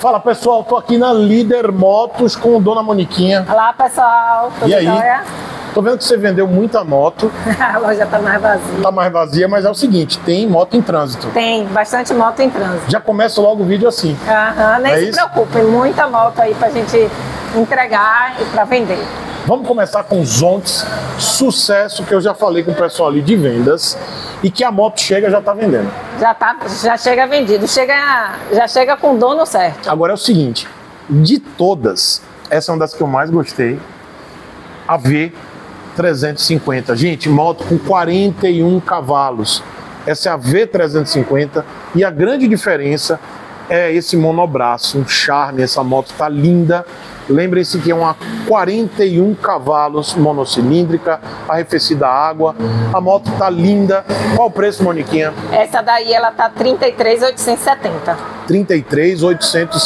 Fala pessoal, tô aqui na Líder Motos com Dona Moniquinha. Olá pessoal, tudo E aí? jóia? Tô vendo que você vendeu muita moto, A loja tá mais vazia. tá mais vazia, mas é o seguinte, tem moto em trânsito. Tem bastante moto em trânsito. Já começa logo o vídeo assim. Aham, nem É se isso? preocupem, muita moto aí pra gente entregar e pra vender. Vamos começar com os Ontes, sucesso que eu já falei com o pessoal ali de vendas e que a moto chega já tá vendendo. Já, tá, já chega vendido, chega, já chega com o dono certo. Agora é o seguinte, de todas, essa é uma das que eu mais gostei, a V350. Gente, moto com 41 cavalos. Essa é a V350 e a grande diferença é esse monobraço, um charme, essa moto tá linda. Lembrem-se que é uma 41 cavalos monocilíndrica, arrefecida a água. A moto tá linda. Qual o preço, Moniquinha? Essa daí ela tá 33,870. 33,870.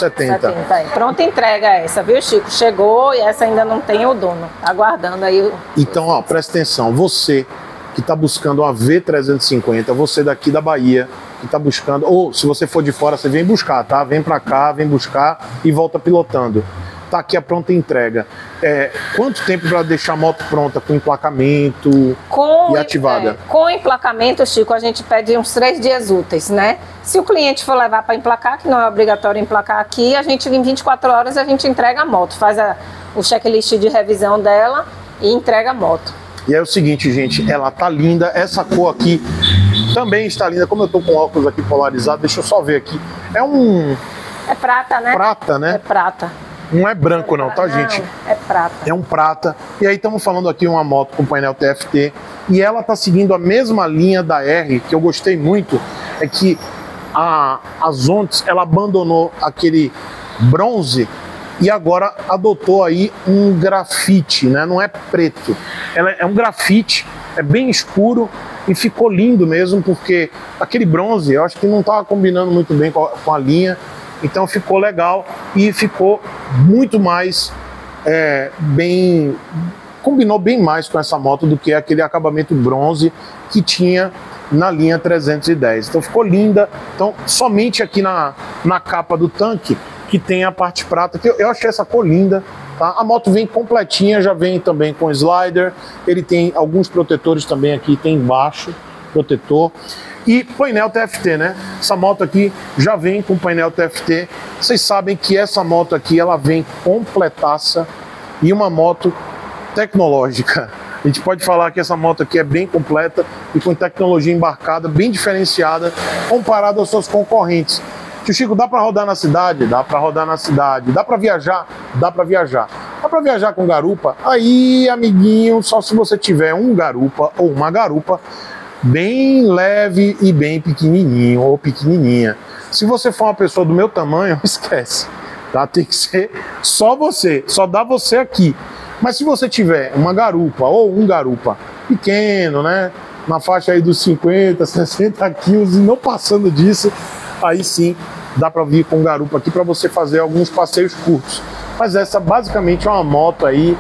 70 aí. Pronta entrega essa, viu, Chico? Chegou e essa ainda não tem o dono. Aguardando aí. o- Então, ó, presta atenção, você que está buscando uma V350, você daqui da Bahia que está buscando, ou se você for de fora, você vem buscar, tá? Vem para cá, vem buscar e volta pilotando. Tá aqui a pronta entrega. É, quanto tempo para deixar a moto pronta com emplacamento? Com, E ativada? é, com emplacamento, Chico, a gente pede uns três dias úteis, né? Se o cliente for levar para emplacar, que não é obrigatório emplacar aqui, a gente em 24 horas a gente entrega a moto, faz a- o checklist de revisão dela e entrega a moto. E é o seguinte, gente, ela tá linda. Essa cor aqui também está linda. Como eu tô com óculos aqui polarizados, deixa eu só ver aqui. É um É prata, né? prata, É né? prata. Não é branco não, tá, gente? É prata. é um prata. E aí estamos falando aqui uma moto com painel TFT e ela está seguindo a mesma linha da R, que eu gostei muito, é que a, a Zontes ela abandonou aquele bronze e agora adotou aí um grafite, né? Não é preto, ela é um grafite, é bem escuro e ficou lindo mesmo porque aquele bronze eu acho que não estava combinando muito bem com a, com a linha, então ficou legal e ficou muito mais é, bem combinou bem mais com essa moto do que aquele acabamento bronze que tinha na linha 310. Então ficou linda. Então somente aqui na, na capa do tanque que tem a parte prata, que eu, eu achei essa cor linda. Tá? A moto vem completinha, já vem também com slider. Ele tem alguns protetores também aqui, tem embaixo protetor. E painel TFT, né? Essa moto aqui já vem com painel TFT. Vocês sabem que essa moto aqui ela vem completaça e uma moto tecnológica. A gente pode falar que essa moto aqui é bem completa e com tecnologia embarcada, bem diferenciada, comparado aos seus concorrentes. Tio Chico, dá para rodar na cidade? Dá para rodar na cidade. Dá para viajar? Dá para viajar. Dá para viajar com garupa? Aí, amiguinho, só se você tiver um garupa ou uma garupa bem leve e bem pequenininho ou pequenininha. Se você for uma pessoa do meu tamanho, esquece. Tá? Tem que ser só você, só dá você aqui. Mas se você tiver uma garupa ou um garupa pequeno, né, na faixa aí dos 50, 60 quilos e não passando disso, aí sim dá para vir com garupa aqui para você fazer alguns passeios curtos. Mas essa basicamente é uma moto aí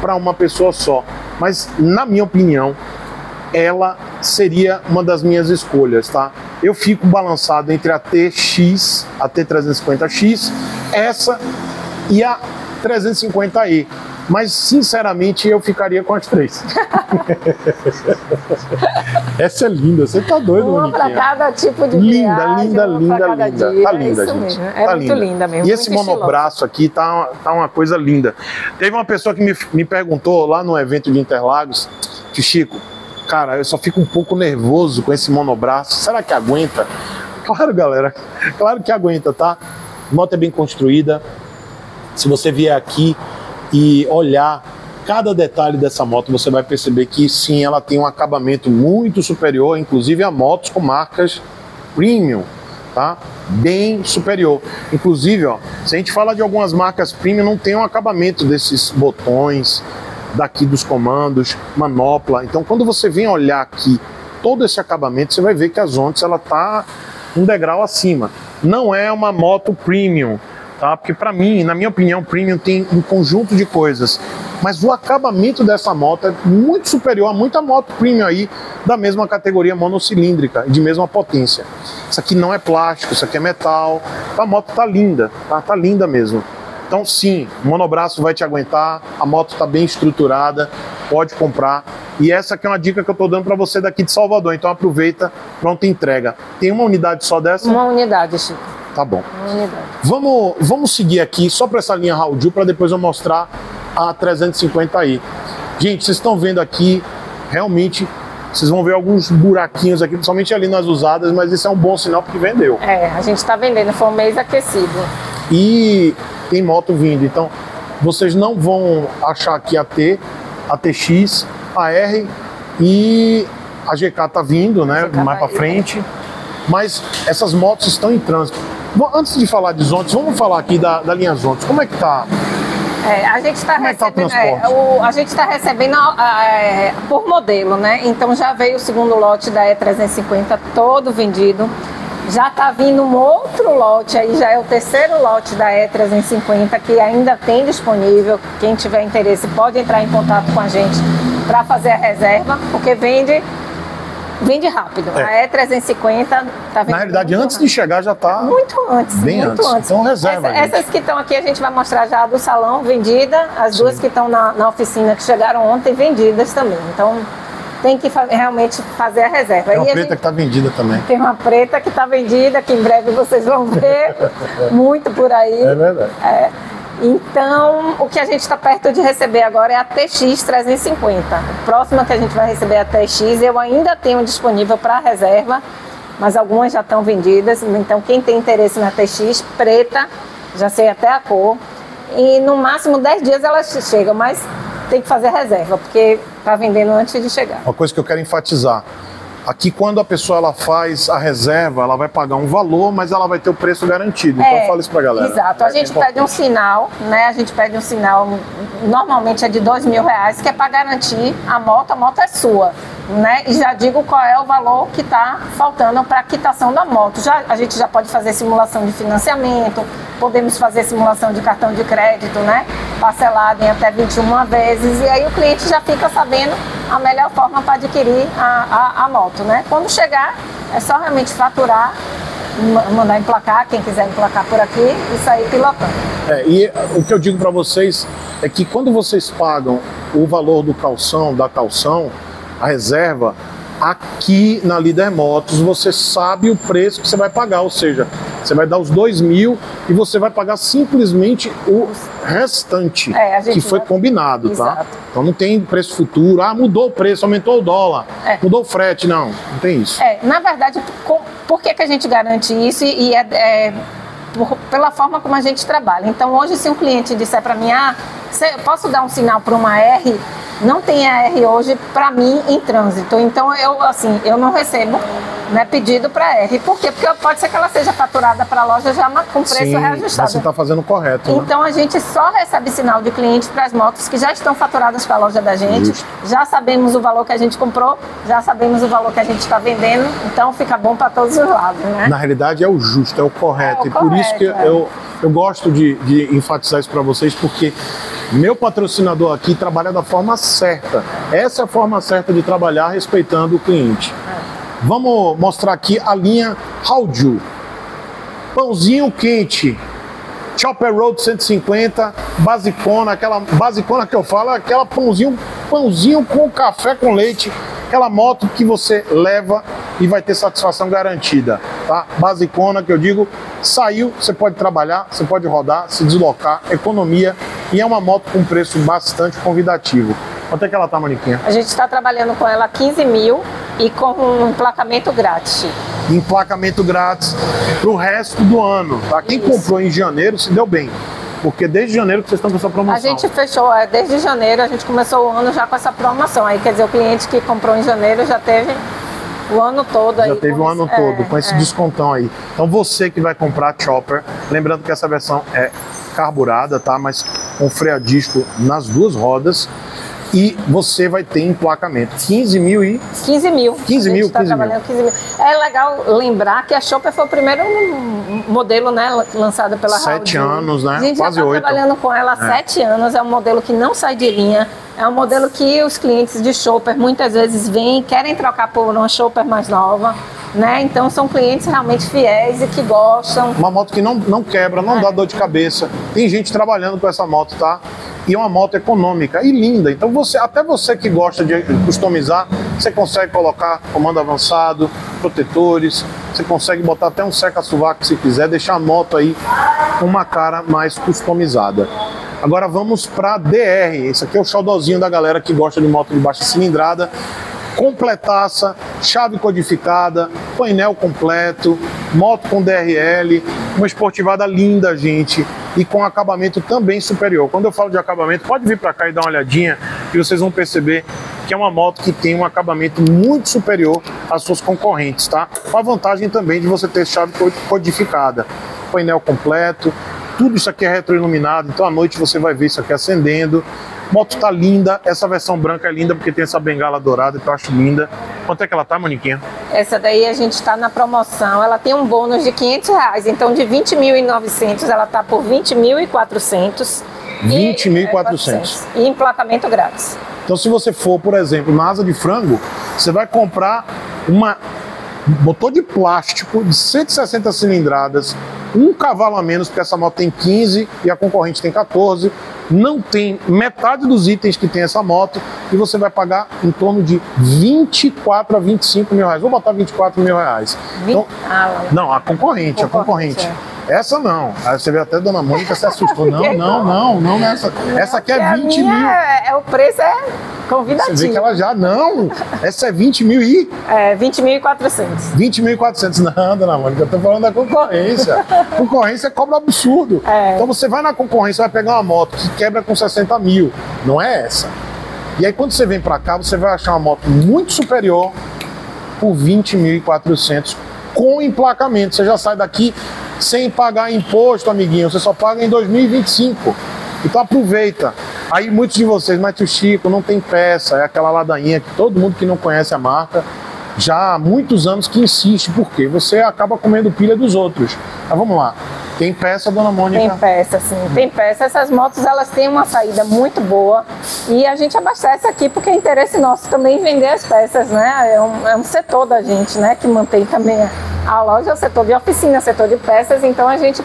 para uma pessoa só. Mas na minha opinião, ela seria uma das minhas escolhas, tá? Eu fico balançado entre a TX, a T350X, essa e a 350E. Mas sinceramente eu ficaria com as três. essa é linda, você tá doido, Uma para Moniquinha? cada tipo de Linda, viagem, linda, linda, pra linda. dia. Tá É linda, isso gente. mesmo. É Tá muito linda mesmo. E esse monobraço aqui tá, tá uma coisa linda. Teve uma pessoa que me, me perguntou lá no evento de Interlagos, que Chico, cara, eu só fico um pouco nervoso com esse monobraço. Será que aguenta? Claro, galera. Claro que aguenta, tá? A moto é bem construída. Se você vier aqui e olhar cada detalhe dessa moto, você vai perceber que sim, ela tem um acabamento muito superior, inclusive a motos com marcas premium, tá? Bem superior. Inclusive, ó, se a gente fala de algumas marcas premium, não tem um acabamento desses botões daqui dos comandos, manopla. Então, quando você vem olhar aqui todo esse acabamento, você vai ver que a Zontes ela tá um degrau acima. Não é uma moto premium, tá? Porque para mim, na minha opinião, premium tem um conjunto de coisas, mas o acabamento dessa moto é muito superior a muita moto premium aí da mesma categoria monocilíndrica, de mesma potência. Isso aqui não é plástico, isso aqui é metal. A moto tá linda, tá, tá linda mesmo. Então sim, o monobraço vai te aguentar, a moto está bem estruturada, pode comprar. E essa aqui é uma dica que eu estou dando para você daqui de Salvador, então aproveita, pronta entrega. Tem uma unidade só dessa? Uma unidade, Chico. Tá bom. Uma unidade. Vamos, vamos seguir aqui só para essa linha Raul para depois eu mostrar a 350 aí. Gente, vocês estão vendo aqui, realmente, vocês vão ver alguns buraquinhos aqui, principalmente ali nas usadas, mas isso é um bom sinal porque vendeu. É, a gente está vendendo, foi um mês aquecido. E tem moto vindo. Então, vocês não vão achar que a T, a TX, a R e a GK tá vindo, né? Mais para frente. Mas essas motos estão em trânsito. Bom, antes de falar de Zontes, vamos falar aqui da, da linha Zontes. Como é que tá? É, a gente está é tá recebendo, é, o, a gente está recebendo é, por modelo, né? Então já veio o segundo lote da E350 todo vendido. Já está vindo um outro lote aí, já é o terceiro lote da E350 que ainda tem disponível. Quem tiver interesse pode entrar em contato com a gente para fazer a reserva, porque vende vende rápido. É. A E350 está vendendo. Na realidade, antes rápido. de chegar já está. Muito antes. Bem muito antes. antes. Então reserva. Essa, essas que estão aqui a gente vai mostrar já do salão vendida, as Sim. duas que estão na, na oficina que chegaram ontem vendidas também. Então tem que realmente fazer a reserva. Tem uma preta que está vendida também. Tem uma preta que está vendida, que em breve vocês vão ver muito por aí. É verdade. É. Então, o que a gente está perto de receber agora é a TX 350. A próxima que a gente vai receber é a TX. Eu ainda tenho disponível para reserva, mas algumas já estão vendidas. Então, quem tem interesse na TX preta, já sei até a cor. E no máximo 10 dias elas chegam, mas tem que fazer reserva, porque está vendendo antes de chegar. Uma coisa que eu quero enfatizar. Aqui, quando a pessoa ela faz a reserva, ela vai pagar um valor, mas ela vai ter o preço garantido. Então, é, fala isso pra galera. Exato. A gente é pede um sinal, né? A gente pede um sinal, normalmente é de dois mil reais, que é para garantir a moto. A moto é sua né? E já digo qual é o valor que está faltando para a quitação da moto. Já, a gente já pode fazer simulação de financiamento, podemos fazer simulação de cartão de crédito, né? Parcelado em até 21 vezes, e aí o cliente já fica sabendo a melhor forma para adquirir a, a, a moto, né? Quando chegar, é só realmente faturar mandar emplacar, quem quiser emplacar por aqui e sair pilotando. É, e o que eu digo para vocês é que quando vocês pagam o valor do calção, da calção, a reserva, aqui na Líder Motos você sabe o preço que você vai pagar, ou seja, você vai dar os dois mil e você vai pagar simplesmente o restante é, que foi vai... combinado, tá? Exato. tá? Então não tem preço futuro, ah, mudou o preço, aumentou o dólar, é. mudou o frete, não, não tem isso. É, na verdade, por que, que a gente garante isso e é, é por, pela forma como a gente trabalha. Então hoje se um cliente disser para mim, ah, posso dar um sinal para uma R não tem AR hoje para mim em trânsito. Então eu assim, eu não recebo né, pedido para R. Por quê? Porque pode ser que ela seja faturada para a loja já com preço Sim, reajustado. Você está fazendo correto. Né? Então né? a gente só recebe sinal de cliente para as motos que já estão faturadas para a loja da gente. Justo. Já sabemos o valor que a gente comprou, já sabemos o valor que a gente está vendendo. Então fica bom para todos os lados, né? Na realidade é o justo, é o correto. É o e correto, por isso que é. eu, eu gosto de, de enfatizar isso para vocês, porque meu patrocinador aqui trabalha da forma certa. Essa é a forma certa de trabalhar respeitando o cliente. Vamos mostrar aqui a linha Hauju. Pãozinho quente. Chopper Road 150, basicona, aquela basicona que eu falo, aquela pãozinho, pãozinho com café com leite, aquela moto que você leva e vai ter satisfação garantida, tá? Basicona que eu digo, saiu, você pode trabalhar, você pode rodar, se deslocar, economia e é uma moto com preço bastante convidativo. Quanto é que ela tá, Maniquinha? A gente está trabalhando com ela 15 mil e com um emplacamento grátis. Emplacamento grátis para o resto do ano. Tá? Quem Isso. comprou em janeiro se deu bem. Porque desde janeiro que vocês estão com essa promoção. A gente fechou, é, desde janeiro a gente começou o ano já com essa promoção. Aí quer dizer, o cliente que comprou em janeiro já teve o ano todo Já aí. Já teve o ano é, todo, com esse é. descontão aí. Então você que vai comprar Chopper, lembrando que essa versão é carburada, tá? Mas com freio a disco nas duas rodas e você vai ter emplacamento. 15 mil e. 15 mil. 15 mil, tá 15 mil. 15 mil. É legal lembrar que a Chopper foi o primeiro modelo né, lançado pela Sete anos, né? A gente Quase já está trabalhando com ela há é. sete anos. É um modelo que não sai de linha. É um modelo que os clientes de Chopper muitas vezes vêm querem trocar por uma Chopper mais nova. né? Então são clientes realmente fiéis e que gostam. Uma moto que não, não quebra, não É. dá dor de cabeça. Tem gente trabalhando com essa moto, tá? E é uma moto econômica e linda. Então você, até você que gosta de customizar, você consegue colocar comando avançado, protetores, você consegue botar até um seca-sovaco se quiser, deixar a moto aí com uma cara mais customizada. Agora vamos para DR. Esse aqui é o xodózinho da galera que gosta de moto de baixa cilindrada completaça, chave codificada, painel completo, moto com DRL, uma esportivada linda, gente, e com acabamento também superior. Quando eu falo de acabamento, pode vir para cá e dar uma olhadinha, que vocês vão perceber que é uma moto que tem um acabamento muito superior às suas concorrentes, tá? Com a vantagem também de você ter chave codificada, painel completo, tudo isso aqui é retroiluminado, então à noite você vai ver isso aqui acendendo. Moto tá linda, essa versão branca é linda porque tem essa bengala dourada que eu acho linda. Quanto é que ela tá, Moniquinha? Essa daí a gente está na promoção, ela tem um bônus de 500 reais, então de 20.900 ela tá por 20.400. E- 20.400. é, E emplacamento grátis. Então, se você for, por exemplo, na asa de frango, você vai comprar uma motor de plástico de 160 cilindradas, um cavalo a menos, porque essa moto tem 15 e a concorrente tem 14. Não tem metade dos itens que tem essa moto e você vai pagar em torno de 24 a 25 mil reais. Vou botar 24 mil reais. Então, Ah, não, a concorrente, a Concorrente, concorrente. Essa não. Aí você vê até a Dona Mônica se assustou. Não, não, não, não nessa. Essa aqui é Porque a 20 minha mil. É, é- o preço é Você vê que convidativo. ela já. Não! Essa é 20 mil e É 20.400. 20.400. Não, Dona Mônica, eu tô falando da concorrência. concorrência cobra absurdo. É. Então você vai na concorrência, vai pegar uma moto que quebra com 60 mil. Não é essa. E aí quando você vem pra cá, você vai achar uma moto muito superior por 20.400 com emplacamento. Você já sai daqui sem pagar imposto, amiguinho. Você só paga em 2025. Então aproveita. Aí muitos de vocês, mas tio Chico, não tem peça, é aquela ladainha que todo mundo que não conhece a marca já há muitos anos que insiste, porque você acaba comendo pilha dos outros. Mas vamos lá. Tem peça, dona Mônica? Tem peça, sim. Tem peça. Essas motos, elas têm uma saída muito boa e a gente abastece aqui porque é interesse nosso também vender as peças, né? É um, é um setor da gente, né? Que mantém também a, loja, é o setor de oficina, setor de peças, então a gente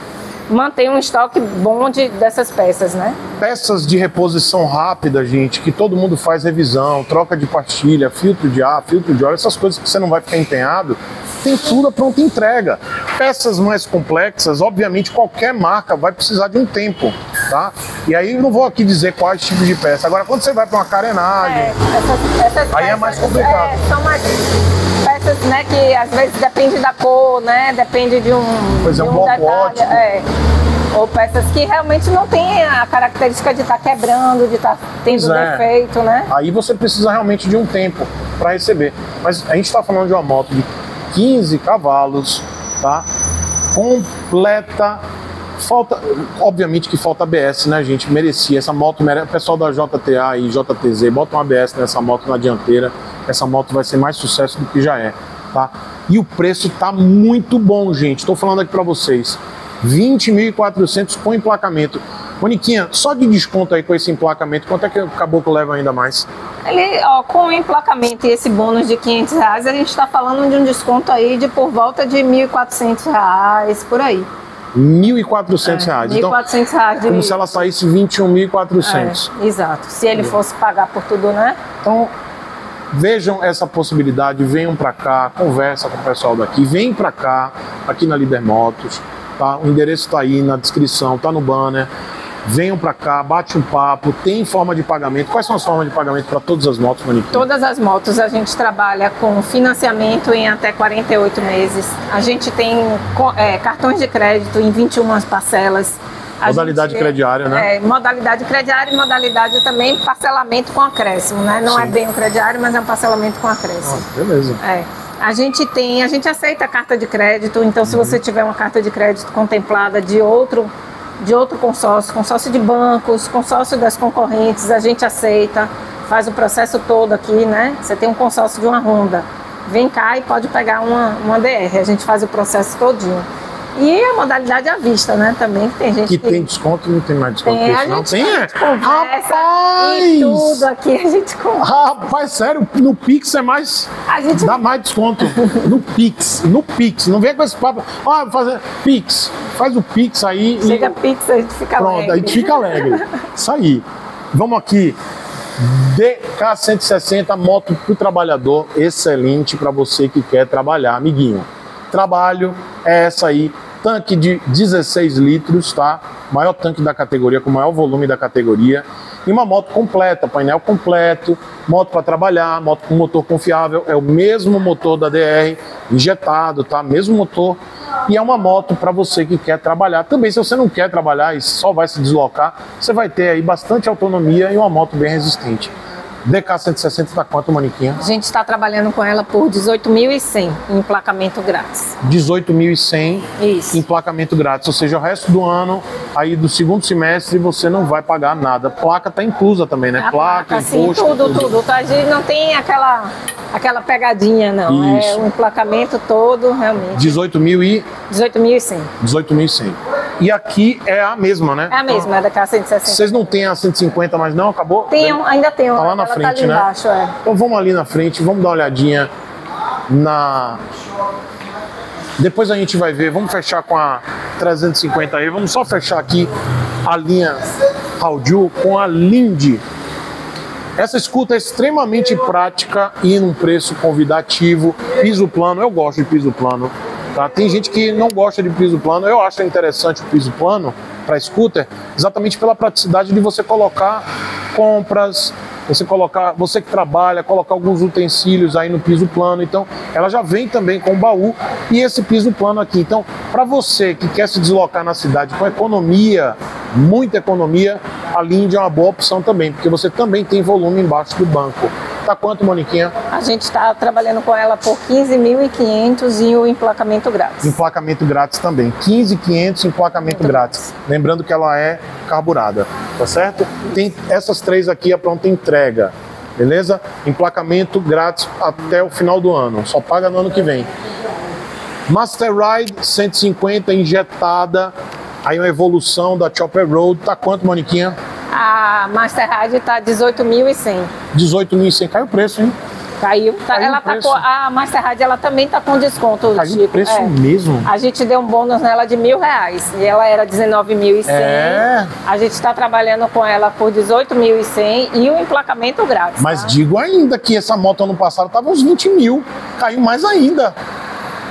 mantém um estoque bom de, dessas peças, né? peças de reposição rápida, gente, que todo mundo faz revisão, troca de pastilha, filtro de ar, filtro de óleo, essas coisas que você não vai ficar empenhado, tem tudo a pronta entrega. Peças mais complexas, obviamente qualquer marca vai precisar de um tempo, tá? E aí eu não vou aqui dizer quais tipos de peça. Agora quando você vai para uma carenagem, É, essas, essas Aí é peças, mais complicado. é, são mais peças, né, que às vezes depende da cor, né, depende de um, Pois é, de um um bloco detalhe, é. Ou peças que realmente não tem a característica de estar quebrando, de estar tendo Pois é. defeito, né? aí você precisa realmente de um tempo para receber. Mas a gente está falando de uma moto de 15 cavalos, tá? Completa. Falta, obviamente que falta ABS, né, gente? Merecia. Essa moto. O pessoal da JTA e JTZ, bota um ABS nessa moto na dianteira. Essa moto vai ser mais sucesso do que já é, tá? E o preço tá muito bom, gente. Estou falando aqui para vocês. 20.400 com emplacamento. Moniquinha, só de desconto aí com esse emplacamento, quanto é que o caboclo leva ainda mais? Ele, ó, com o emplacamento e esse bônus de 500 reais, a gente está falando de um desconto aí de por volta de 1.400 reais, por aí. 1.400 reais. Então, 1.400 reais de como se ela saísse 21.400. É, exato. Se ele fosse pagar por tudo, né? Então, vejam essa possibilidade, venham para cá, conversa com o pessoal daqui, vem para cá, aqui na Líder Motos, tá? O endereço está aí na descrição, tá no banner. Venham para cá, bate um papo, tem forma de pagamento. Quais são as formas de pagamento para todas as motos, Monique? Todas as motos a gente trabalha com financiamento em até 48 meses. A gente tem é, cartões de crédito em 21 parcelas. A Modalidade gente- crediária, né? É, modalidade crediária e modalidade também parcelamento com acréscimo, né? Não é Sim. bem o crediário, mas é um parcelamento com acréscimo. Ah, beleza. É. A gente tem, a gente aceita carta de crédito, então se você tiver uma carta de crédito contemplada de outro de outro consórcio, consórcio de bancos, consórcio das concorrentes, a gente aceita, faz o processo todo aqui, né? Você tem um consórcio de uma Honda, vem cá e pode pegar uma, uma DR, a gente faz o processo todinho. E a modalidade à vista, né? Também tem gente Que que, tem desconto, não tem mais desconto tem, isso, não tem? É. Rapaz! e tudo aqui a gente conversa. Rapaz, sério, no Pix é mais. A gente Dá mais desconto. No Pix, no Pix. Não vem com esse papo. Ah, vou fazer Pix. Faz o Pix aí e. chega pix, a gente fica Pronto, alegre. a gente fica alegre. Isso aí. Vamos aqui. DK160, moto para o trabalhador, excelente para você que quer trabalhar, amiguinho. Trabalho é essa aí, tanque de 16 litros, tá? Maior tanque da categoria, com maior volume da categoria. E uma moto completa, painel completo, moto para trabalhar, moto com motor confiável, é o mesmo motor da DR, injetado, tá? Mesmo motor. E é uma moto para você que quer trabalhar. Também, se você não quer trabalhar e só vai se deslocar, você vai ter aí bastante autonomia e uma moto bem resistente. DK160 está quanto, Maniquinha? A gente está trabalhando com ela por 18.100 em emplacamento grátis. 18.100 Isso. emplacamento grátis, ou seja, o resto do ano, aí do segundo semestre, você não vai pagar nada. Placa tá inclusa também, né? A placa, assim, imposto, tudo, tudo. A gente não tem aquela, aquela pegadinha, não. Isso. É o emplacamento todo, realmente. 18 mil e 18.100. 18.100. E aqui é a mesma, né? É a mesma, é da K160. Vocês não têm a 150, mas não acabou? Tem, um- ainda tem uma. Tá lá na ela frente, tá né? embaixo, é. Então vamos ali na frente, vamos dar uma olhadinha na. Depois a gente vai ver, vamos fechar com a 350 aí, vamos só fechar aqui a linha Hauju com a Lindy. Essa escuta é extremamente prática e num preço convidativo. Piso plano, eu gosto de piso plano. Tá? Tem gente que não gosta de piso plano. Eu acho interessante o piso plano para scooter, exatamente pela praticidade de você colocar compras, você colocar, você que trabalha, colocar alguns utensílios aí no piso plano. Então, ela já vem também com o baú e esse piso plano aqui. Então, para você que quer se deslocar na cidade com economia, muita economia, a Lindy é uma boa opção também, porque você também tem volume embaixo do banco. Tá quanto, Moniquinha? A gente está trabalhando com ela por 15.500 e o emplacamento grátis. Emplacamento grátis também. 15,500 emplacamento grátis. Lembrando que ela é carburada, tá certo? Tem essas três aqui a pronta entrega. Beleza? Emplacamento grátis até o final do ano. Só paga no ano que vem. Master Ride 150 injetada. Aí uma evolução da Chopper Road. Tá quanto, Moniquinha? A Master Ride está 18.100. 18.100. Caiu o preço, hein? Caiu. Tá- Caiu o ela tá com, a Master Ride ela também está com desconto, Caiu o Chico. preço É. mesmo. A gente deu um bônus nela de mil reais e ela era 19.100. É. A gente está trabalhando com ela por 18.100 e o emplacamento grátis. Mas tá? digo ainda que essa moto ano passado estava uns 20 mil. Caiu mais ainda.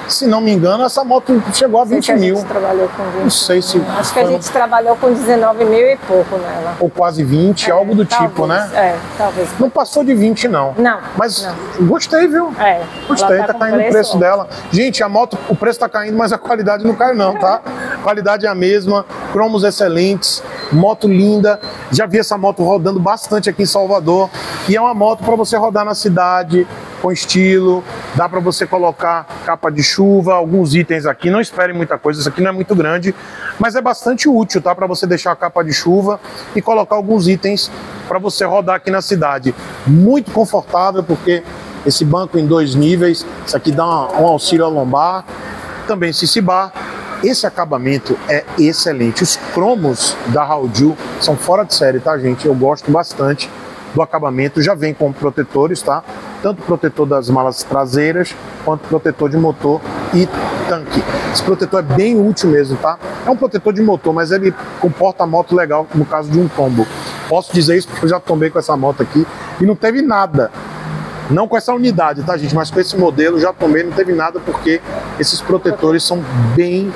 Se não me engano, essa moto chegou a Não sei 20 se a mil. trabalhou com 20. Não sei se Acho que a gente trabalhou com 19 mil e pouco nela. ou quase 20, algo do tipo, Talvez. né? É, talvez. Não passou de 20, não. Não, Mas não. gostei, viu? É. Gostei, tá, com caindo o preço dela. Gente, a moto, o preço tá caindo, mas a qualidade não cai não, tá? A qualidade é a mesma, cromos excelentes, moto linda. Já vi essa moto rodando bastante aqui em Salvador. E é uma moto para você rodar na cidade, com estilo. Dá para você colocar capa de chuva, alguns itens aqui. Não espere muita coisa, isso aqui não é muito grande, mas é bastante útil, tá? Para você deixar a capa de chuva e colocar alguns itens para você rodar aqui na cidade. Muito confortável, porque esse banco em dois níveis, isso aqui dá um auxílio ao lombar, também Cicibar. Esse acabamento é excelente. Os cromos da Hauju são fora de série, tá, gente? Eu gosto bastante do acabamento. Já vem com protetores, tá? Tanto protetor das malas traseiras, quanto protetor de motor e tanque. Esse protetor é bem útil mesmo, tá? É um protetor de motor, mas ele comporta a moto legal no caso de um tombo. Posso dizer isso porque eu já tombei com essa moto aqui e não teve nada. Não com essa unidade, tá, gente? Mas com esse modelo já tomei, não teve nada porque esses protetores são bem,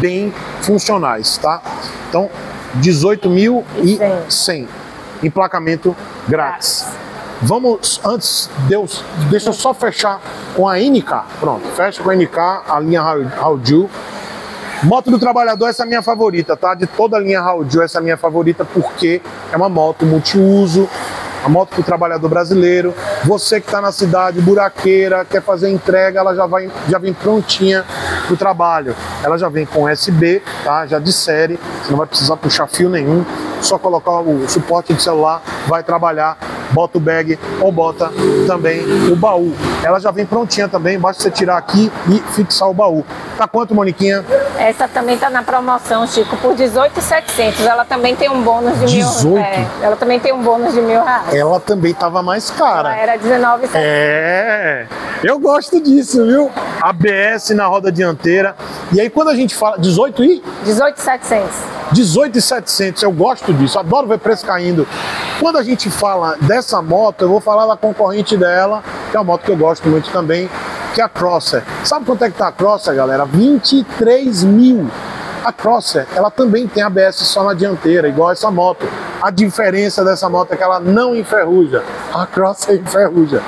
bem funcionais, tá? Então, 18.100. Emplacamento grátis. Vamos, antes, Deus, deixa eu só fechar com a NK. Pronto, fecha com a NK, a linha Hauju. Moto do trabalhador, essa é a minha favorita, tá? De toda a linha Hauju, essa é a minha favorita porque é uma moto multiuso, a moto do trabalhador brasileiro. Você que está na cidade, buraqueira, quer fazer entrega, ela já, vai, já vem prontinha pro trabalho. Ela já vem com USB, tá? Já de série, você não vai precisar puxar fio nenhum, só colocar o suporte de celular, vai trabalhar bota o bag ou bota também o baú. Ela já vem prontinha também, basta você tirar aqui e fixar o baú. Tá quanto, Moniquinha? Essa também tá na promoção, Chico, por 18,700. Ela também tem um bônus de 18? mil. É, ela também tem um bônus de mil reais. Ela também tava mais cara. Ela era 19,700. É, eu gosto disso, viu? ABS na roda dianteira. E aí quando a gente fala 18 e 18,700. 18,700, eu gosto disso, adoro ver preço caindo. Quando a gente fala dessa moto, eu vou falar da concorrente dela, que é uma moto que eu gosto muito também, que é a Crosser. Sabe quanto é que tá a Crosser, galera? 23 mil. A Crosser, ela também tem ABS só na dianteira, igual essa moto. A diferença dessa moto é que ela não enferruja. A Crosser enferruja.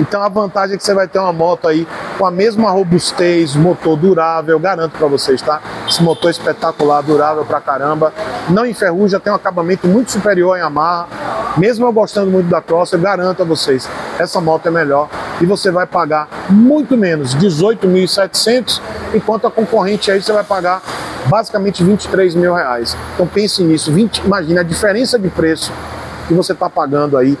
Então a vantagem é que você vai ter uma moto aí com a mesma robustez, motor durável, garanto para vocês, tá? Esse motor espetacular, durável pra caramba, não enferruja, tem um acabamento muito superior em Yamaha. Mesmo eu gostando muito da Cross, eu garanto a vocês, essa moto é melhor e você vai pagar muito menos, 18.700, enquanto a concorrente aí você vai pagar basicamente 23 mil reais. Então pense nisso, 20, imagina a diferença de preço que você está pagando aí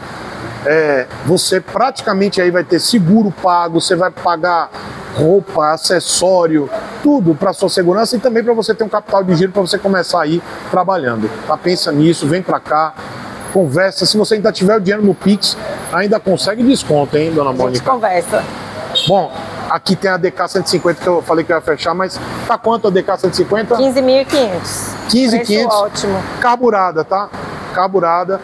é, você praticamente aí vai ter seguro pago, você vai pagar roupa, acessório, tudo para sua segurança e também para você ter um capital de giro para você começar aí trabalhando. Tá? Pensa nisso, vem para cá, conversa. Se você ainda tiver o dinheiro no Pix, ainda consegue desconto, hein, dona Mônica? A gente conversa. Bom, aqui tem a DK 150 que eu falei que ia fechar, mas tá quanto a DK 150? 15.500. 15.500. Ótimo. Carburada, tá? Carburada.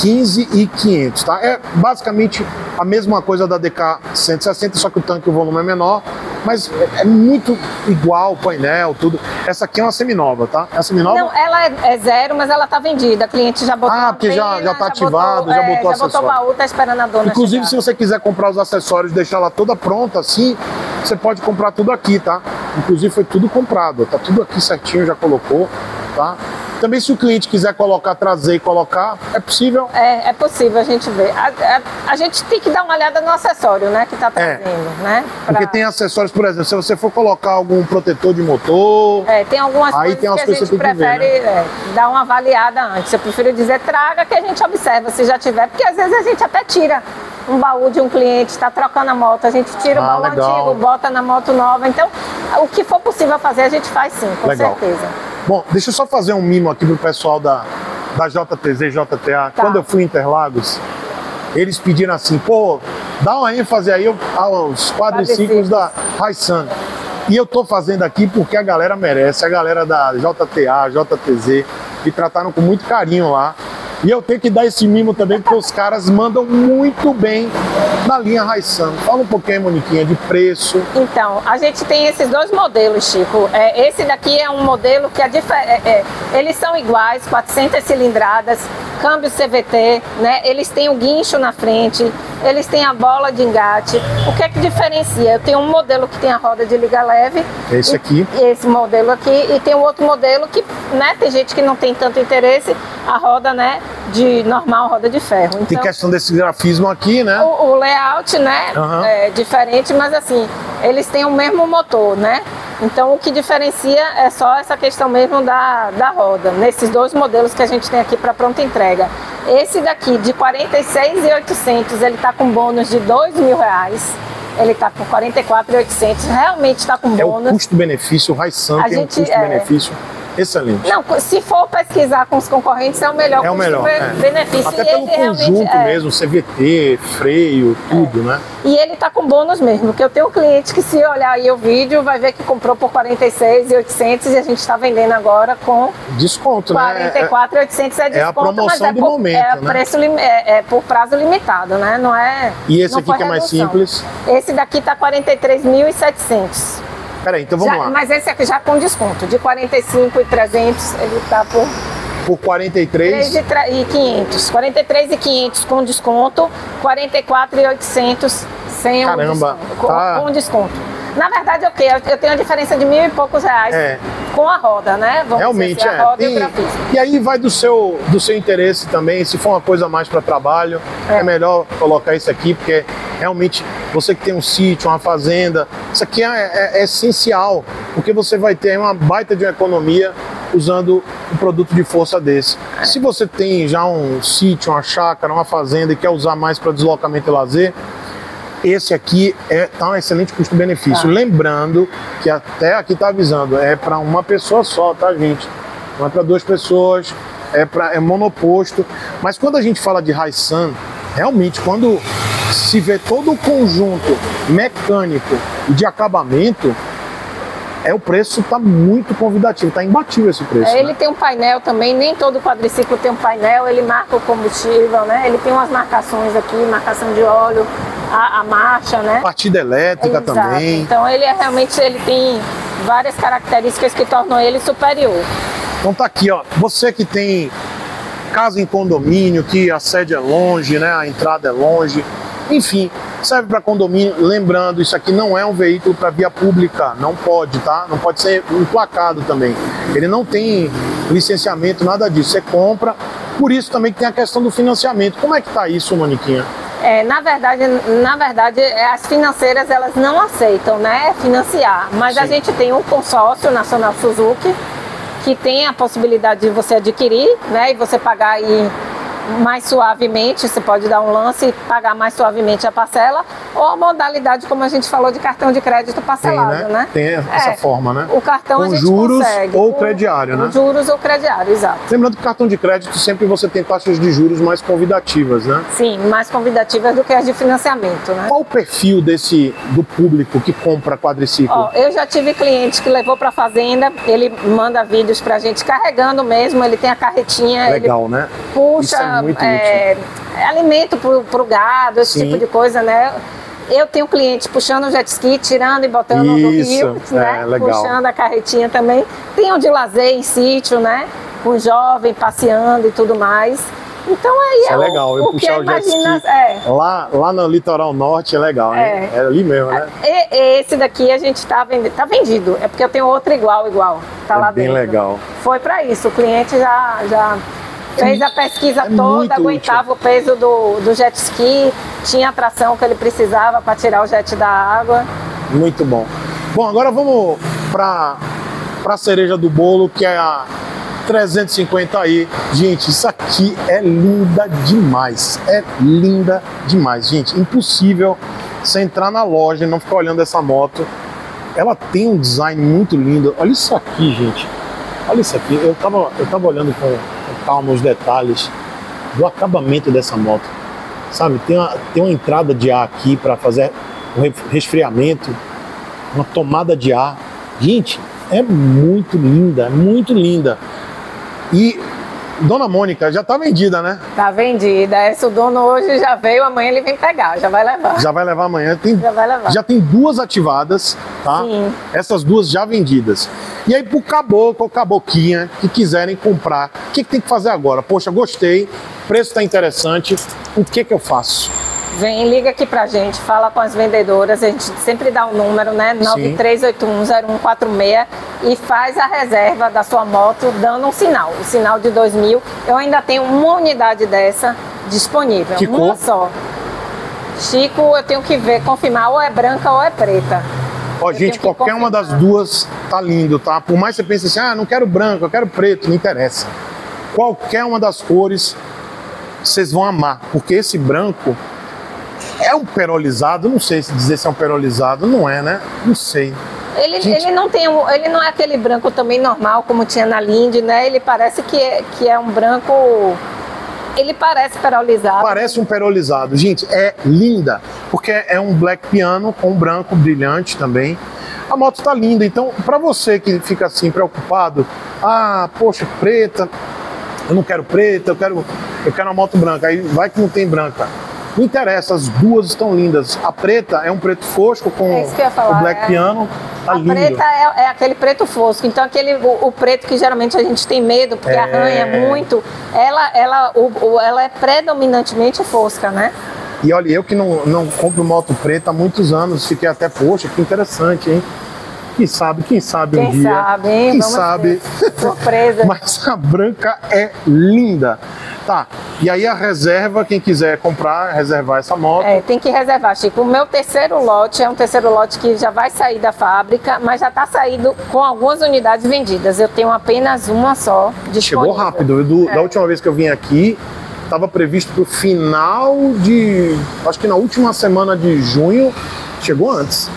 15 e 500, tá? É basicamente a mesma coisa da DK 160, só que o tanque e o volume é menor, mas é muito igual o painel, tudo. Essa aqui é uma seminova, tá? É seminova? Não, ela é, é, zero, mas ela tá vendida. A cliente já botou Ah, porque já, já tá já ativado, botou, já botou é, Já botou o baú, tá esperando a dona Inclusive, chegar. se você quiser comprar os acessórios e deixar ela toda pronta assim, você pode comprar tudo aqui, tá? Inclusive foi tudo comprado, tá tudo aqui certinho, já colocou, tá? Também se o cliente quiser colocar, trazer e colocar, é possível? É, é possível a gente ver. A, a, a gente tem que dar uma olhada no acessório, né, que está é. trazendo, é. né? Pra... Porque tem acessórios, por exemplo, se você for colocar algum protetor de motor... É, tem algumas aí coisas tem que a gente prefere ver, né? é, dar uma avaliada antes. Eu prefiro dizer, traga que a gente observa se já tiver, porque às vezes a gente até tira um baú de um cliente, está trocando a moto, a gente tira ah, o baú legal. antigo, bota na moto nova. Então, o que for possível fazer, a gente faz sim, com legal. certeza. Bom, deixa eu só fazer um mimo aqui pro pessoal da, da JTZ, JTA. Tá. Quando eu fui em Interlagos, eles pediram assim, pô, dá uma ênfase aí aos quadriciclos da Raisan. E eu tô fazendo aqui porque a galera merece, a galera da JTA, JTZ, me trataram com muito carinho lá. E eu tenho que dar esse mimo também, porque os caras mandam muito bem na linha Raisan. Fala um pouquinho, Moniquinha, de preço. Então, a gente tem esses dois modelos, Chico. É, esse daqui é um modelo que a é, é, eles são iguais, 400 cilindradas, câmbio CVT, né? Eles têm o guincho na frente, eles têm a bola de engate. O que é que diferencia? Eu tenho um modelo que tem a roda de liga leve. Esse aqui. Esse modelo aqui. E tem um outro modelo que, né, tem gente que não tem tanto interesse, a roda, né, de normal, roda de ferro. Então, tem questão desse grafismo aqui, né? O, o layout, né, uhum. é diferente, mas assim, eles têm o mesmo motor, né? Então o que diferencia é só essa questão mesmo da, da roda, nesses dois modelos que a gente tem aqui para pronta entrega. Esse daqui de 46.800, ele está com bônus de dois mil reais. Ele está com 44.800, realmente está com bônus. É o custo-benefício, o Raisan tem gente, um custo-benefício. É, Excelente. Não, se for pesquisar com os concorrentes, é o melhor é o melhor, é. benefício. Até pelo conjunto é. mesmo, CVT, freio, tudo, é. né? E ele tá com bônus mesmo, porque eu tenho um cliente que se olhar aí o vídeo, vai ver que comprou por 46,800 e a gente está vendendo agora com desconto, 44,800 né? é desconto, é a promoção é do por, momento, é né? preço é, é, por prazo limitado, né? Não é E esse aqui que é mais simples? Esse daqui tá 43.700. Peraí, então vamos já, lá. Mas esse aqui já com desconto. De 45 e 300, ele tá por... Por 43? e 500. 43 e 500 com desconto. 44 e 800 sem Caramba, um desconto. Tá... Com desconto. Na verdade, o quê? Eu tenho a diferença de mil e poucos reais é. com a roda, né? Vamos Realmente, assim, é. E, e, aí vai do seu, do seu interesse também. Se for uma coisa mais para trabalho, é. é. melhor colocar isso aqui, porque realmente você que tem um sítio, uma fazenda, isso aqui é, é, é essencial, porque você vai ter uma baita de uma economia usando um produto de força desse. Se você tem já um sítio, uma chácara, uma fazenda e quer usar mais para deslocamento e lazer, esse aqui é tá um excelente custo-benefício. Tá. Lembrando que até aqui está avisando, é para uma pessoa só, tá, gente? Não é para duas pessoas, é para é monoposto. Mas quando a gente fala de Sun, realmente quando se vê todo o conjunto mecânico e de acabamento, é o preço está muito convidativo, está imbatível esse preço. É, ele né? tem um painel também, nem todo quadriciclo tem um painel, ele marca o combustível, né? Ele tem umas marcações aqui, marcação de óleo, a, a marcha, né? Partida elétrica Exato. também. Então ele é realmente ele tem várias características que tornam ele superior. Então tá aqui, ó. Você que tem casa em condomínio, que a sede é longe, né? A entrada é longe. Enfim, serve para condomínio. Lembrando, isso aqui não é um veículo para via pública, não pode, tá? Não pode ser emplacado também. Ele não tem licenciamento, nada disso. Você compra. Por isso também que tem a questão do financiamento. Como é que tá isso, Moniquinha? É, na verdade, na verdade, é, as financeiras elas não aceitam, né, financiar. Mas a Sim. gente tem um consórcio nacional Suzuki que tem a possibilidade de você adquirir, né, e você pagar aí mais suavemente, você pode dar um lance e pagar mais suavemente a parcela, ou a modalidade, como a gente falou, de cartão de crédito Tem, parcelado, né? né? Tem essa É. forma, né? O cartão Com a gente juros consegue. ou com- crediário, com né? Juros ou crediário, exato. Lembrando que cartão de crédito sempre você tem taxas de juros mais convidativas, né? Sim, mais convidativas do que as de financiamento, né? Qual o perfil desse do público que compra quadriciclo? Ó, eu já tive cliente que levou para fazenda, ele manda vídeos pra gente carregando mesmo, ele tem a carretinha, Legal, né? puxa É é, é alimento pro, pro gado, esse Sim. tipo de coisa, né? Eu tenho cliente puxando o jet ski, tirando e botando no Isso, rio, né? é. Puxando a carretinha também. Tem um de lazer em sítio, né? Com jovem passeando e tudo mais. Então aí Isso é o- legal, o, que puxar o jet imagina, ski. é, Lá, lá no litoral norte é legal, né? É. É ali mesmo, né? E- Esse daqui a gente tá vendendo, tá vendido. É porque eu tenho outro igual, igual. Tá É lá bem dentro. legal. Foi para isso. O cliente já, já fez a pesquisa é toda, aguentava o peso do, do jet ski, tinha a tração que ele precisava para tirar o jet da água. Muito bom. Bom, agora vamos para a cereja do bolo, que é a 350 aí. Gente, isso aqui é linda demais. É linda demais, gente. Impossível você entrar na loja e não ficar olhando essa moto. Ela tem um design muito lindo. Olha isso aqui, gente. Olha isso aqui. Eu tava, eu tava olhando com calma os detalhes do acabamento dessa moto. Sabe, tem uma, tem uma entrada de ar aqui para fazer o re- resfriamento, uma tomada de ar. Gente, é muito linda, muito linda. E Dona Mônica já tá vendida, né? Tá vendida. Esse o dono hoje já veio, amanhã ele vem pegar, já vai levar. Já vai levar amanhã. Tem, Já vai levar. já tem duas ativadas, tá? Sim. Essas duas já vendidas. E aí pro caboclo ou caboquinha que quiserem comprar, o que, que tem que fazer agora? Poxa, gostei, preço tá interessante, o que que eu faço? Vem, liga aqui pra gente, fala com as vendedoras, a gente sempre dá o número, né? 93810146 e faz a reserva da sua moto dando um sinal, o sinal de 2000. Eu ainda tenho uma unidade dessa disponível, Que uma cor? só. Chico, eu tenho que ver, confirmar ou é branca ou é preta. Ó, gente, qualquer uma das confirmar. duas tá lindo, tá? Por mais que você pense assim, ah, não quero branco, eu quero preto, não interessa. Qualquer uma das cores vocês vão amar, porque esse branco é um perolizado, não sei se dizer se é um perolizado, não é, né? Não sei. Ele, Gente. ele não tem um- ele não é aquele branco também normal como tinha na Lindy, né? Ele parece que é, que é um branco. Ele parece perolizado. Parece um perolizado. Gente, é linda, porque é um black piano com branco brilhante também. A moto tá linda, então para você que fica assim preocupado, ah, poxa, preta, eu não quero preta, eu quero, eu quero uma moto branca. Aí vai que não tem branca. Não interessa, as duas estão lindas. A preta é um preto fosco com É falar, o black é. piano, tá a lindo. preta é, é aquele preto fosco, então aquele o, o preto que geralmente a gente tem medo porque É. arranha muito, ela ela o, o- ela é predominantemente fosca, né? E olha, eu que não, não compro moto preta há muitos anos, fiquei até, poxa, que interessante, hein? Quem sabe, quem sabe um Quem dia. sabe, hein? Quem Vamos sabe. Surpresa. Mas a branca é linda. Tá. E aí a reserva, quem quiser comprar, reservar essa moto. É, tem que reservar, Chico. O meu terceiro lote é um terceiro lote que já vai sair da fábrica, mas já está saindo com algumas unidades vendidas. Eu tenho apenas uma só disponível. Chegou rápido. Do, É. Da última vez que eu vim aqui, estava previsto para o final de. Acho que na última semana de junho. Chegou antes.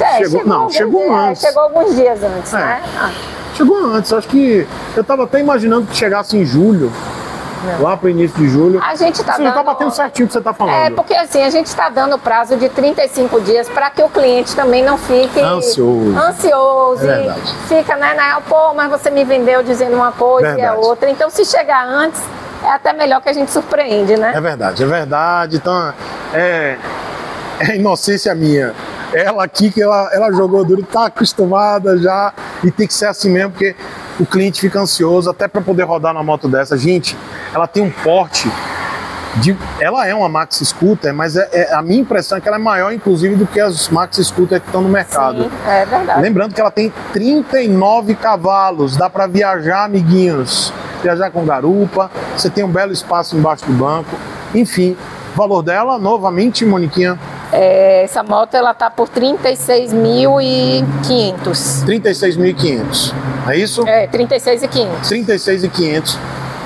É, Chegou- não, alguns chegou dias- antes. Chegou alguns dias antes, É. né? Ah, Chegou antes. Acho que. Eu estava até imaginando que chegasse em julho. Lá para o início de julho. a gente está Você dando... tá batendo certinho o que você tá falando. É, porque assim, a gente está dando prazo de 35 dias para que o cliente também não fique Ansioso. ansioso É e fica, né, né, pô, mas você me vendeu dizendo uma coisa e Verdade. a outra. Então, se chegar antes, é até melhor que a gente surpreende, né? É verdade, é verdade. Então, é, é inocência minha. Ela aqui que ela, ela jogou duro, tá acostumada já e tem que ser assim mesmo, porque o cliente fica ansioso até para poder rodar na moto dessa. Gente, ela tem um porte de, ela é uma Max Scooter, mas é, é- a minha impressão é que ela é maior, inclusive, do que as Max Scooter que estão no mercado. Sim, é verdade. Lembrando que ela tem 39 cavalos, dá para viajar, amiguinhos. Viajar com garupa, você tem um belo espaço embaixo do banco. Enfim, o valor dela, novamente, Moniquinha, É, essa moto ela tá por 36.500. 36.500. É isso? É, 36.500. 36.500.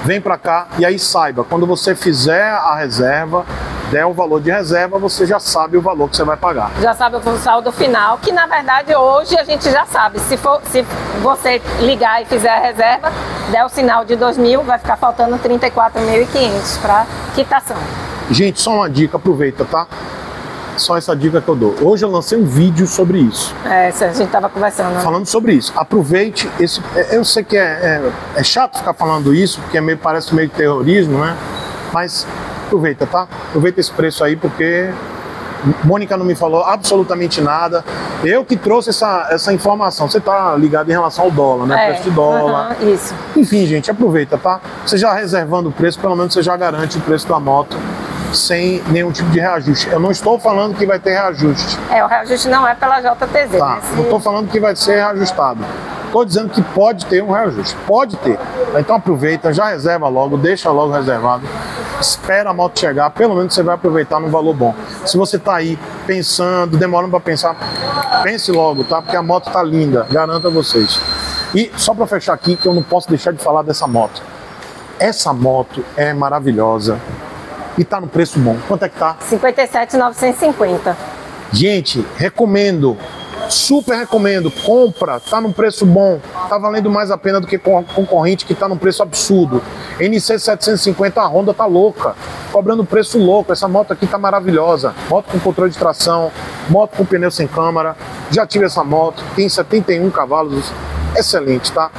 Vem para cá e aí saiba, quando você fizer a reserva, der o valor de reserva, você já sabe o valor que você vai pagar. Já sabe o saldo final, que na verdade hoje a gente já sabe. Se, for, se você ligar e fizer a reserva, der o sinal de 2.000, vai ficar faltando 34.500 para quitação. Gente, só uma dica, aproveita, tá? Só essa dica que eu dou. Hoje eu lancei um vídeo sobre isso. É, a gente estava conversando. né? falando sobre isso. Aproveite esse. é, Eu sei que é, é, é chato ficar falando isso, porque é meio, parece meio terrorismo, né? Mas aproveita, tá? Aproveita esse preço aí, porque Mônica não me falou absolutamente nada. Eu que trouxe essa, essa informação. Você tá ligado em relação ao dólar, né? É, preço de dólar. aham, isso. Enfim, gente, aproveita, tá? Você já reservando o preço, pelo menos você já garante o preço da moto sem nenhum tipo de reajuste. Eu não estou falando que vai ter reajuste. É, o reajuste não é pela JTZ, Tá, né? Se- não estou falando que vai ser reajustado. Estou dizendo que pode ter um reajuste. Pode ter. Então aproveita, já reserva logo, deixa logo reservado. Espera a moto chegar, pelo menos você vai aproveitar num valor bom. Se você está aí pensando, demorando para pensar, pense logo, tá? Porque a moto tá linda, garanto a vocês. E só para fechar aqui, que eu não posso deixar de falar dessa moto. Essa moto é maravilhosa e tá no preço bom. Quanto é que tá? 57,950. Gente, recomendo. Super recomendo. Compra, tá num preço bom. Tá valendo mais a pena do que con- concorrente que tá num preço absurdo. NC 750, a Honda tá louca. Cobrando preço louco. Essa moto aqui tá maravilhosa. Moto com controle de tração, moto com pneu sem câmara. Já tive essa moto, tem 71 cavalos. Excelente, tá?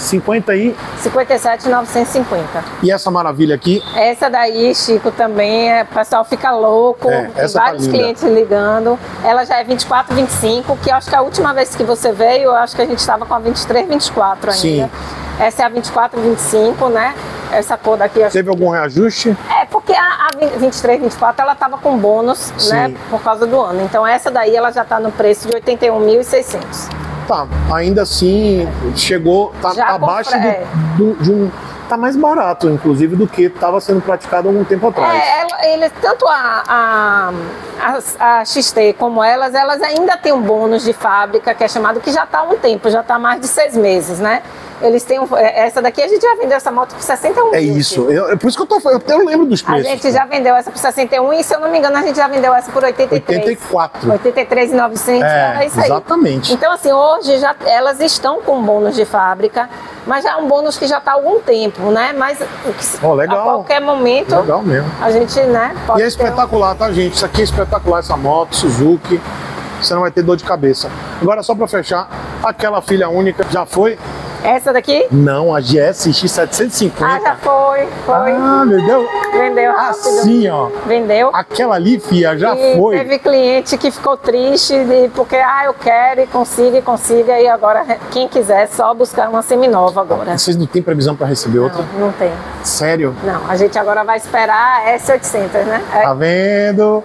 50 aí. 57,950. E essa maravilha aqui, Essa daí, Chico, também, é, o pessoal fica louco. É, tá vários linda. clientes ligando. Ela já é 24, 25, que eu acho que a última vez que você veio, eu acho que a gente estava com a 23, 24 ainda. Sim. Essa é a 24, 25, né? Essa cor daqui, teve algum reajuste? É, porque a, a 23, 24 ela tava com bônus, Sim. né? Por causa do ano. Então essa daí ela já tá no preço de 81.600. Tá, ainda assim chegou, tá, tá abaixo do- é. do- de um. Tá mais barato, inclusive, do que estava sendo praticado há algum tempo atrás. É, ela, ele, tanto a, a, a, a XT como elas, elas ainda têm um bônus de fábrica que é chamado que já está há um tempo, já está há mais de seis meses, né? Eles têm um, é, essa daqui a gente já vendeu essa moto por 61 É isso. Eu, é por isso que eu tô falando. Eu até lembro dos A preços. gente já vendeu essa por 61 e se eu não me engano a gente já vendeu essa por 83. 84. 83,900, É, é, isso aí. exatamente. Então, assim, hoje já, elas estão com bônus de fábrica, mas já é um bônus que já está há algum tempo, né? Mas o que- Ó, legal. a qualquer momento Legal mesmo. a gente, né, pode E é ter um- espetacular, tá, gente? Isso aqui é espetacular, essa moto, Suzuki. Você não vai ter dor de cabeça. Agora, só pra fechar, aquela filha única já foi? Essa daqui? Não, a GSX 750. Ah, já foi, foi. Ah, meu Deus. Vendeu rápido. Assim, ó. Vendeu. Aquela ali, fia, já e foi. teve cliente que ficou triste de, porque, ah, eu quero e consigo e consiga. E agora, quem quiser, é só buscar uma seminova agora. Vocês não têm previsão pra receber outra? Não, não tem. Sério? Não, a gente agora vai esperar a S800, né? É- Tá vendo?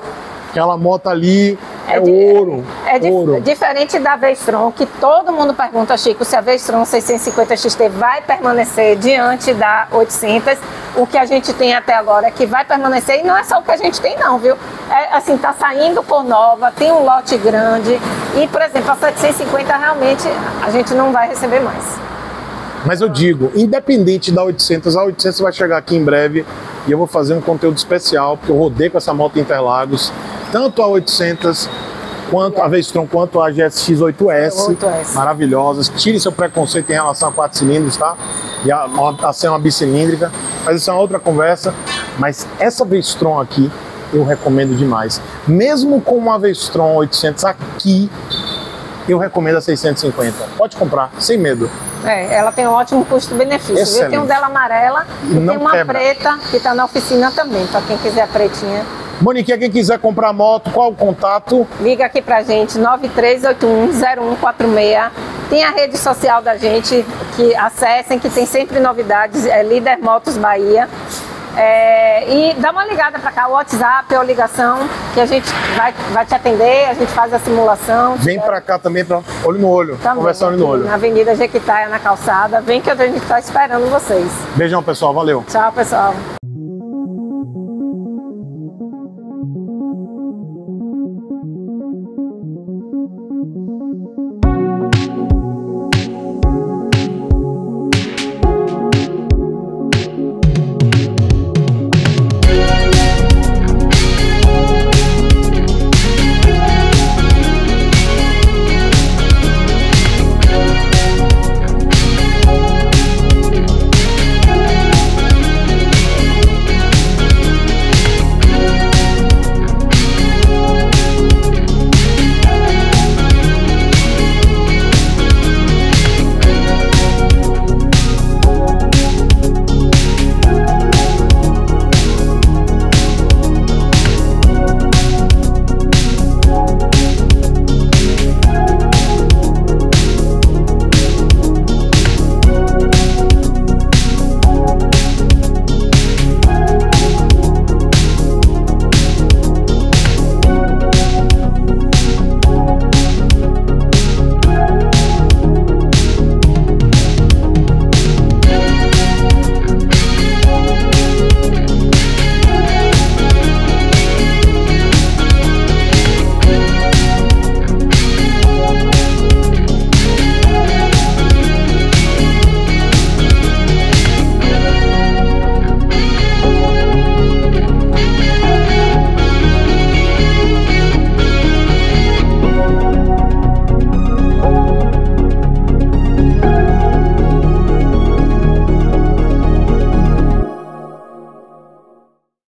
Aquela moto ali é, de- ouro. É dif- ouro. diferente da Vestron, que todo mundo pergunta, Chico, se a Vestron 650 XT vai permanecer diante da 800. o que a gente tem até agora, que vai permanecer, e não é só o que a gente tem não, viu? É, assim, tá saindo por nova, tem um lote grande, e, por exemplo, a 750 realmente a gente não vai receber mais. Mas eu digo, independente da 800, a 800 vai chegar aqui em breve e eu vou fazer um conteúdo especial, porque eu rodei com essa moto Interlagos, tanto a 800 quanto a Vestron, quanto a GSX 8S, 8S. maravilhosas. Tire seu preconceito em relação a quatro cilindros, tá? E a, a, a ser uma bicilíndrica, mas isso é uma outra conversa. Mas essa Vestron aqui, eu recomendo demais. Mesmo com uma Vestron 800 aqui, eu recomendo a 650. Pode comprar, sem medo. É, ela tem um ótimo custo-benefício. Eu tenho um dela amarela e, tem uma quebra. preta que está na oficina também, para quem quiser a pretinha. Monique, quem quiser comprar moto, qual o contato? Liga aqui pra gente, 93810146. Tem a rede social da gente, que acessem, que tem sempre novidades, é Líder Motos Bahia. É, e dá uma ligada para cá, o WhatsApp ou ligação, que a gente vai, vai te atender, a gente faz a simulação. Vem para cá também, pra, olho no olho, também, conversar olho no olho. Na Avenida Jequitaia, na calçada. Vem que a gente está esperando vocês. Beijão, pessoal. Valeu. Tchau, pessoal.